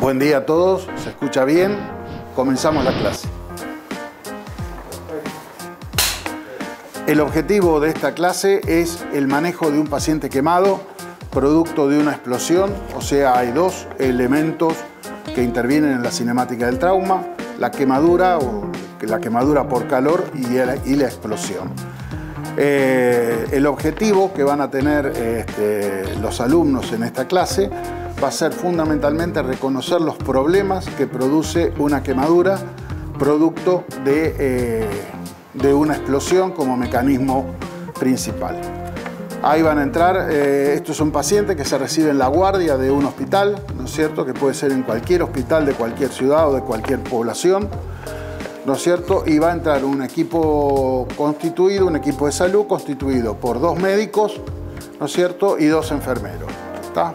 Buen día a todos, ¿se escucha bien? Comenzamos la clase. El objetivo de esta clase es el manejo de un paciente quemado producto de una explosión, o sea, hay dos elementos que intervienen en la cinemática del trauma, la quemadura o la quemadura por calor y, la explosión. Eh, el objetivo que van a tener este, los alumnos en esta clase va a ser fundamentalmente reconocer los problemas que produce una quemadura producto de, eh, de una explosión como mecanismo principal. Ahí van a entrar, eh, esto es un paciente que se recibe en la guardia de un hospital, ¿no es cierto? Que puede ser en cualquier hospital de cualquier ciudad o de cualquier población, ¿no es cierto? Y va a entrar un equipo constituido, un equipo de salud constituido por dos médicos, ¿no es cierto? Y dos enfermeros, ¿está?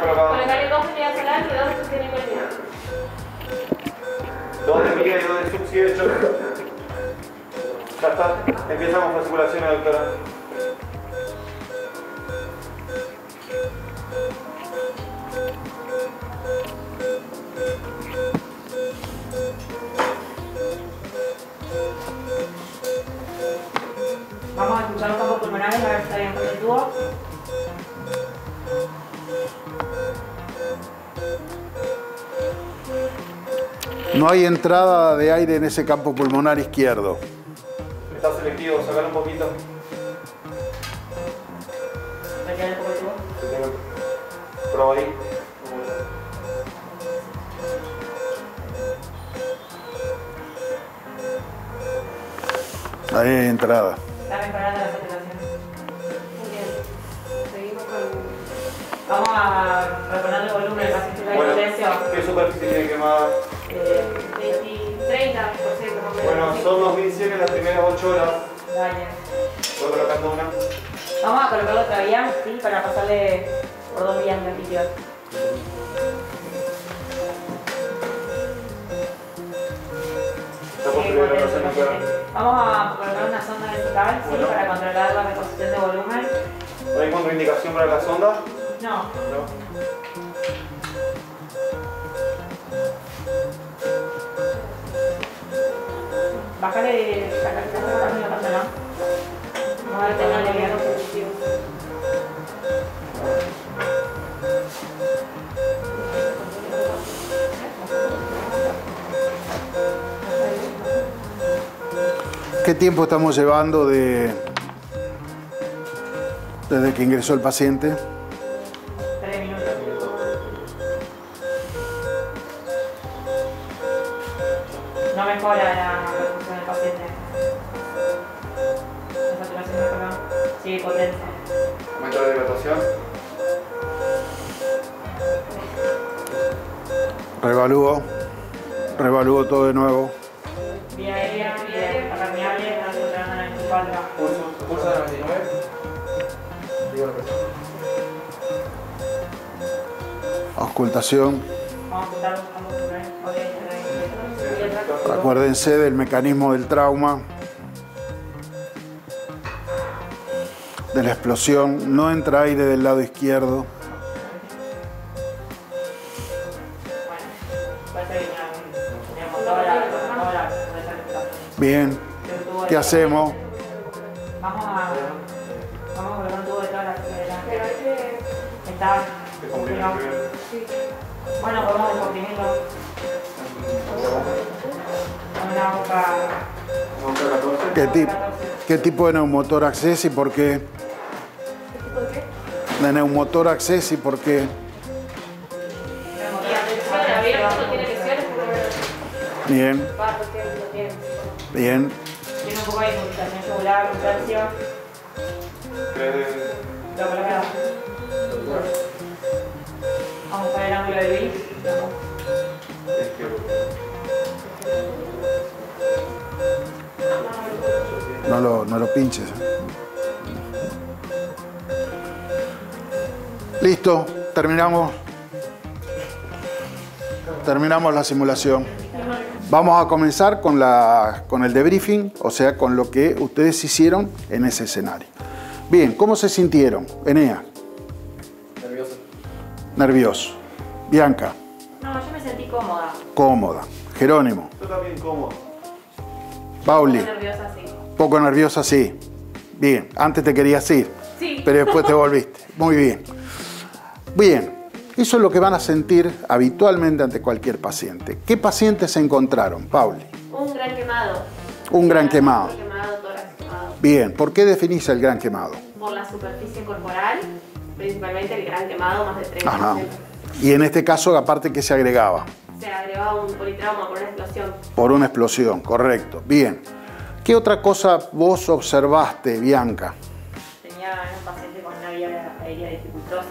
colocada. Colocarle dos de Miguel y dos de hecho. Ya está. Empezamos con circulaciones, doctora. El. No hay entrada de aire en ese campo pulmonar izquierdo. Está selectivo, sacar un poquito. Prueba ahí. Ahí hay entrada. ¿Qué superficie tiene quemada? Eh, 20, 30% más o menos. Bueno, son 2100 en las primeras 8 horas. Dale. Voy colocando una. Vamos a colocarlo otra vía, ¿sí? Para pasarle por dos vías de relación nuclear. Vamos a colocar una sonda vesical, ¿sí? Para controlar la reposición de volumen. ¿No hay contraindicación para la sonda? No. No. Bájale, saca, está sacando la ¿no? Vamos a detenerle bien los positivos. ¿Qué tiempo estamos llevando de desde que ingresó el paciente? No mejora la reposición del paciente. La saturación mejoró. Sí, potencia. Aumento de dilatación. Revalúo. Revalúo todo de nuevo. Vía aérea, vía permeable, está saturando en el 24. Pulso, pulso de 99. Digo la presión. Auscultación. Acuérdense del mecanismo del trauma. De la explosión. No entra aire del lado izquierdo. Bien. ¿Qué hacemos? Vamos a, vamos a colocar un tubo de la de la- Pero hay que Es está. Bueno, podemos descomprimirlo con una boca. Vamos a 14. ¿Qué, tipo, ¿Qué tipo de neumotórax es y por qué? ¿Por qué? De neumotórax es y por qué? Bien, bien. Tiene un poco de celular, de- Lo colocamos. Vamos a ver el ángulo de bis. No lo, no lo pinches. Listo, terminamos. Terminamos la simulación. Vamos a comenzar con, la, con el debriefing, o sea, con lo que ustedes hicieron en ese escenario. Bien, ¿cómo se sintieron? Enea, Nervioso. nervioso. Bianca, No, yo me sentí cómoda. cómoda. Jerónimo, Yo también cómodo. Pauli, Estoy nerviosa, sí. Poco nerviosa, sí. Bien, antes te querías ir. Sí. pero después te volviste. Muy bien. Bien, eso es lo que van a sentir habitualmente ante cualquier paciente. ¿Qué pacientes se encontraron, Pauli? Un gran quemado. Un gran quemado. Un quemado, tórax quemado. Bien, ¿por qué definís el gran quemado? Por la superficie corporal, principalmente el gran quemado, más de 30%. Ajá. Y en este caso, aparte que se agregaba, Se agregaba un politrauma por una explosión. por una explosión, correcto. Bien. ¿Qué otra cosa vos observaste, Bianca? Tenía un paciente con una vía aérea dificultosa.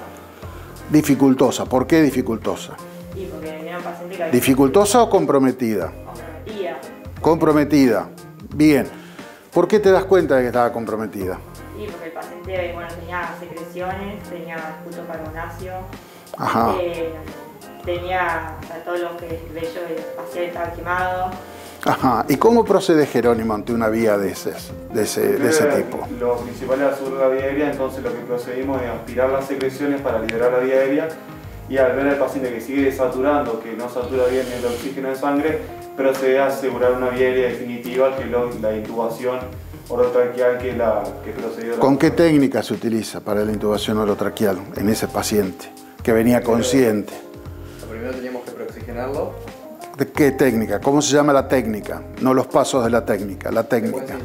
Dificultosa. ¿Por qué dificultosa? Y porque tenía un paciente que había ¿Dificultosa o comprometida? comprometida. Comprometida. Bien. ¿Por qué te das cuenta de que estaba comprometida? Y porque el paciente bueno, tenía secreciones, tenía culto carbonáceo, Ajá. eh, tenía o sea, todo lo que el vello facial estaba quemado. Ajá. ¿Y cómo procede Jerónimo ante una vía de ese, de ese, de ese tipo? Lo principal es asegurar la vía aérea, entonces lo que procedimos es aspirar las secreciones para liberar la vía aérea y al ver al paciente que sigue desaturando, que no satura bien el oxígeno en sangre, procede a asegurar una vía aérea definitiva, que es la intubación orotraqueal que es la que es procedida. ¿Con qué técnica se utiliza para la intubación orotraqueal en ese paciente que venía consciente? Lo primero teníamos que preoxigenarlo. ¿De qué técnica? ¿Cómo se llama la técnica? No los pasos de la técnica, la técnica.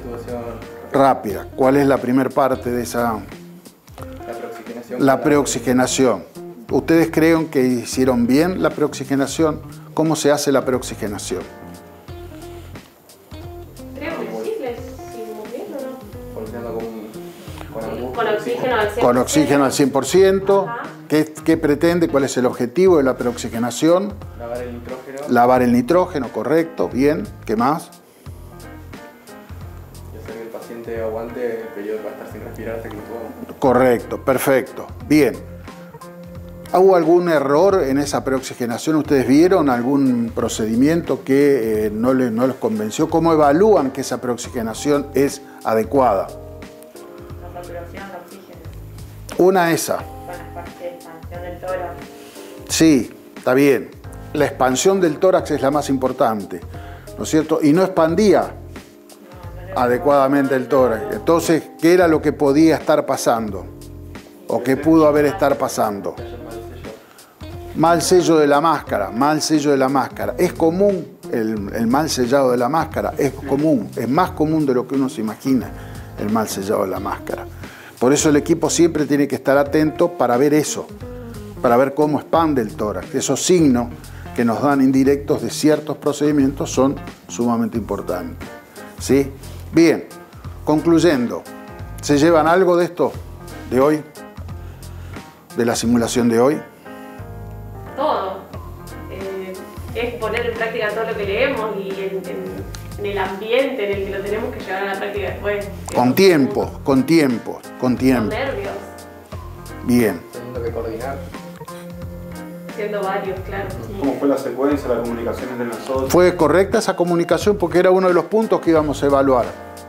Rápida. ¿Cuál es la primera parte de esa? la preoxigenación. La preoxigenación. ¿Ustedes creen que hicieron bien la preoxigenación? ¿Cómo se hace la preoxigenación? Creo que sí, le hicimos bien, ¿o no? Pulsando con, con, oxígeno al 100%. Con oxígeno al 100%. Ajá. ¿Qué, qué pretende? ¿Cuál es el objetivo de la preoxigenación? Lavar el nitrógeno Lavar el nitrógeno, correcto. Bien. ¿Qué más? y hacer que el paciente aguante el periodo va a estar sin respirar hasta que lo. Correcto, perfecto. Bien. ¿Hubo algún error en esa preoxigenación? ¿Ustedes vieron algún procedimiento que eh, no, les, no les convenció? ¿Cómo evalúan que esa preoxigenación es adecuada? La saturación de oxígeno Una esa. Expansión del tórax. Sí, está bien. La expansión del tórax es la más importante, ¿no es cierto? Y no expandía adecuadamente el tórax. Entonces, ¿qué era lo que podía estar pasando? ¿O qué pudo haber estar pasando? Cayó mal sello. Mal sello de la máscara, mal sello de la máscara. Es común el, el mal sellado de la máscara, es común, es más común de lo que uno se imagina el mal sellado de la máscara. Por eso el equipo siempre tiene que estar atento para ver eso, para ver cómo expande el tórax. Esos signos que nos dan indirectos de ciertos procedimientos son sumamente importantes. ¿Sí? Bien, concluyendo, ¿se llevan algo de esto, de hoy? ¿De la simulación de hoy? Todo. Eh, es poner en práctica todo lo que leemos y en, en- en el ambiente en el que lo tenemos que llevar a la práctica después. Con tiempo, con tiempo, con Con tiempo. nervios, Bien. Siendo varios, claro. ¿Cómo fue la secuencia, la comunicación entre nosotros? ¿Fue correcta esa comunicación? Porque era uno de los puntos que íbamos a evaluar.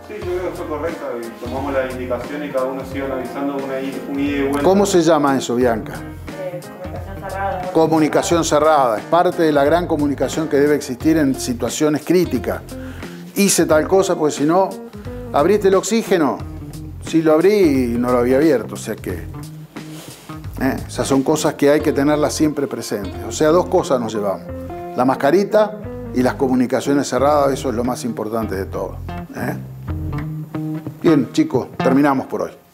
Sí, yo creo que fue correcta y tomamos las indicaciones y cada uno sigue analizando una, i- un ida y vuelta. ¿Cómo se llama eso, Bianca? Eh, comunicación cerrada. Comunicación cerrada. Es parte de la gran comunicación que debe existir en situaciones críticas. Hice tal cosa, porque si no, abriste el oxígeno. Sí lo abrí y no lo había abierto, o sea que ¿eh? Esas son cosas que hay que tenerlas siempre presentes. O sea, dos cosas nos llevamos. La mascarita y las comunicaciones cerradas, eso es lo más importante de todo. ¿eh? Bien, chicos, terminamos por hoy.